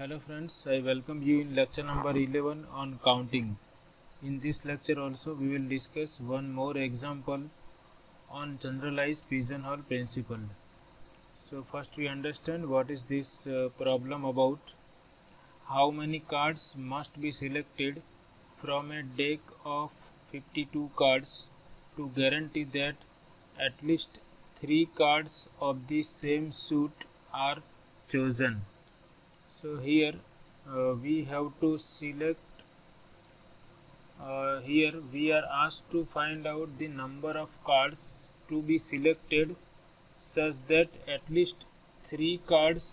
Hello friends, I welcome you in lecture number 11 on counting. In this lecture also we will discuss one more example on generalized pigeonhole principle. So first we understand what is this uh, problem about. How many cards must be selected from a deck of 52 cards to guarantee that at least 3 cards of the same suit are chosen so here uh, we have to select uh, here we are asked to find out the number of cards to be selected such that at least 3 cards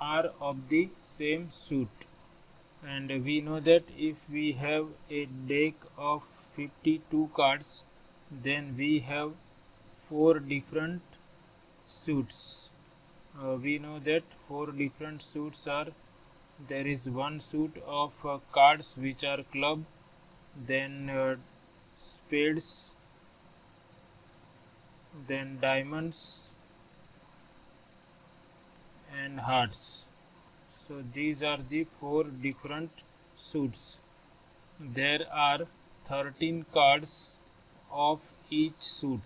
are of the same suit. And we know that if we have a deck of 52 cards then we have four different suits uh, we know that four different suits are there is one suit of uh, cards which are club then uh, spades then diamonds and hearts. So these are the four different suits. There are 13 cards of each suit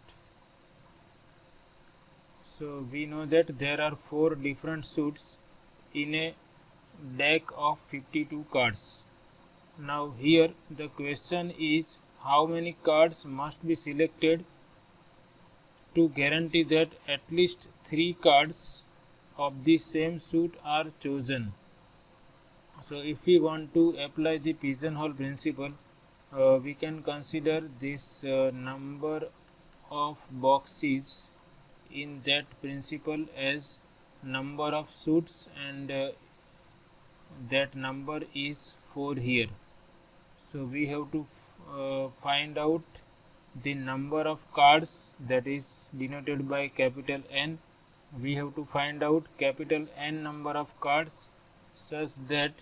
so we know that there are four different suits in a deck of 52 cards. Now here the question is how many cards must be selected to guarantee that at least three cards of the same suit are chosen? So if we want to apply the pigeonhole principle uh, we can consider this uh, number of boxes in that principle as number of suits and uh, that number is 4 here. So we have to uh, find out the number of cards that is denoted by capital N. We have to find out capital N number of cards such that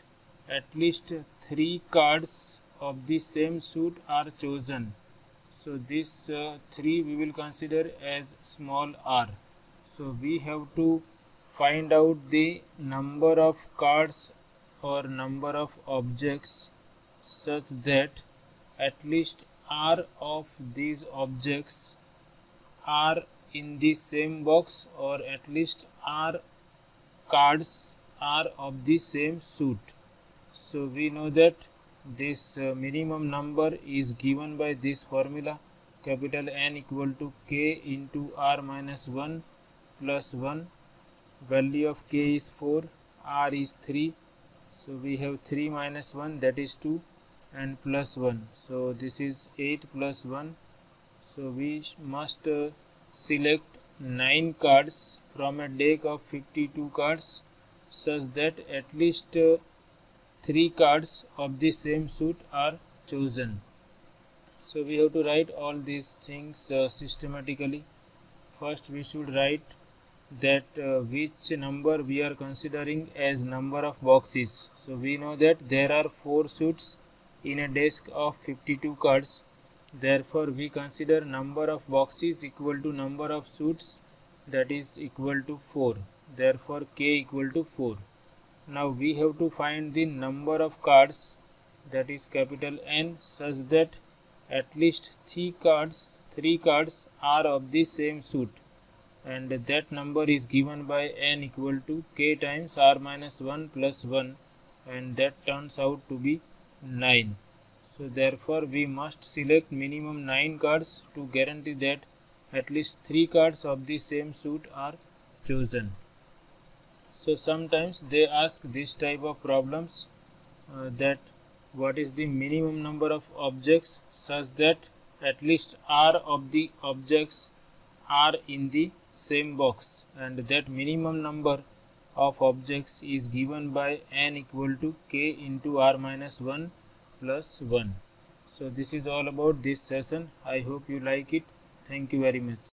at least 3 cards of the same suit are chosen so this uh, 3 we will consider as small r. So we have to find out the number of cards or number of objects such that at least r of these objects are in the same box or at least r cards are of the same suit. So we know that this uh, minimum number is given by this formula. Capital N equal to k into r minus 1 plus 1 value of k is 4 r is 3 so we have 3 minus 1 that is 2 and plus 1 so this is 8 plus 1 so we must uh, select 9 cards from a deck of 52 cards such that at least uh, three cards of the same suit are chosen. So we have to write all these things uh, systematically. First we should write that uh, which number we are considering as number of boxes. So we know that there are four suits in a desk of 52 cards. Therefore we consider number of boxes equal to number of suits that is equal to 4 therefore k equal to 4 now we have to find the number of cards that is capital N such that at least three cards three cards are of the same suit. And that number is given by n equal to k times r minus 1 plus 1 and that turns out to be 9 so therefore we must select minimum 9 cards to guarantee that at least 3 cards of the same suit are chosen so sometimes they ask this type of problems uh, that what is the minimum number of objects such that at least r of the objects are in the same box and that minimum number of objects is given by n equal to k into r minus 1 plus 1 so this is all about this session. I hope you like it. Thank you very much